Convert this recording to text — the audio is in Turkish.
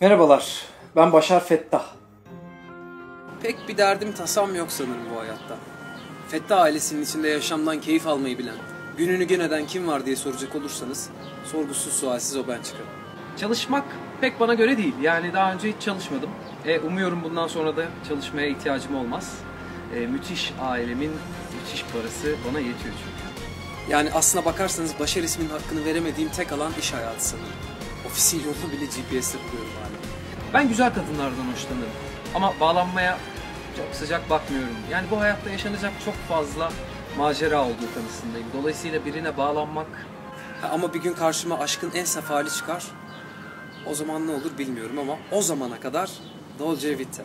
Merhabalar, ben Başar Fettah. Pek bir derdim tasam yok sanırım bu hayatta. Fettah ailesinin içinde yaşamdan keyif almayı bilen, gününü gün eden kim var diye soracak olursanız, sorgusuz sualsiz o ben çıkarım. Çalışmak pek bana göre değil. Yani daha önce hiç çalışmadım. E, umuyorum bundan sonra da çalışmaya ihtiyacım olmaz. E, müthiş ailemin müthiş parası bana yetiyor çünkü. Yani aslına bakarsanız Başar isminin hakkını veremediğim tek alan iş hayatı sanırım. Ofisin yolunu bile GPS'te buluyorum hala. Ben güzel kadınlardan hoşlanırım. Ama bağlanmaya çok sıcak bakmıyorum. Yani bu hayatta yaşanacak çok fazla macera olduğu kanısındayım. Dolayısıyla birine bağlanmak Ha, ama bir gün karşıma aşkın en saf hali çıkar. O zaman ne olur bilmiyorum ama o zamana kadar Dolce Vita.